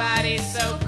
Everybody's so